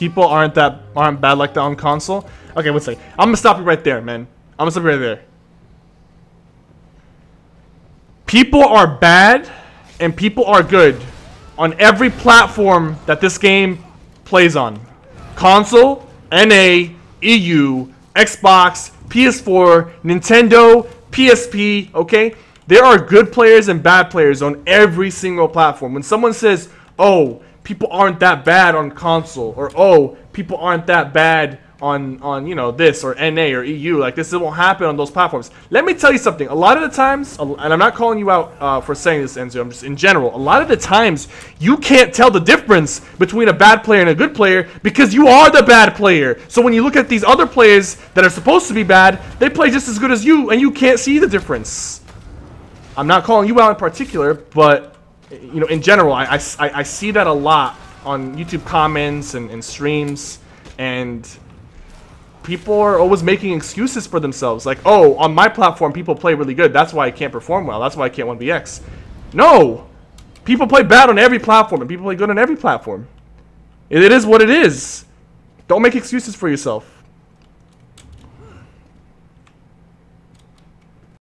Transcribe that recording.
People aren't that aren't bad like that on console. Okay, one second. I'm gonna stop you right there, man. I'm gonna stop you right there. People are bad and people are good on every platform that this game plays on. Console, NA, EU, Xbox, PS4, Nintendo, PSP, okay? There are good players and bad players on every single platform. When someone says, oh, people aren't that bad on console, or oh, people aren't that bad on on you know this or NA or EU. Like this won't happen on those platforms. Let me tell you something. A lot of the times, and I'm not calling you out uh, for saying this, Enzo. I'm just in general. A lot of the times, you can't tell the difference between a bad player and a good player because you are the bad player. So when you look at these other players that are supposed to be bad, they play just as good as you, and you can't see the difference. I'm not calling you out in particular, but you know, in general, I, I, I see that a lot on YouTube comments and, and streams, and people are always making excuses for themselves. Like, oh, on my platform, people play really good. That's why I can't perform well. That's why I can't 1vx. No! People play bad on every platform, and people play good on every platform. It is what it is. Don't make excuses for yourself.